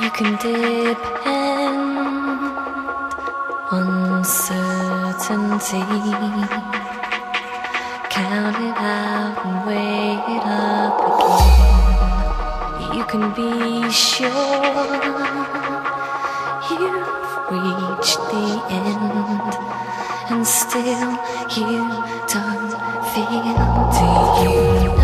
You can depend on certainty. Count it out and weigh it up again. You can be sure you've reached the end, and still you don't feel the end.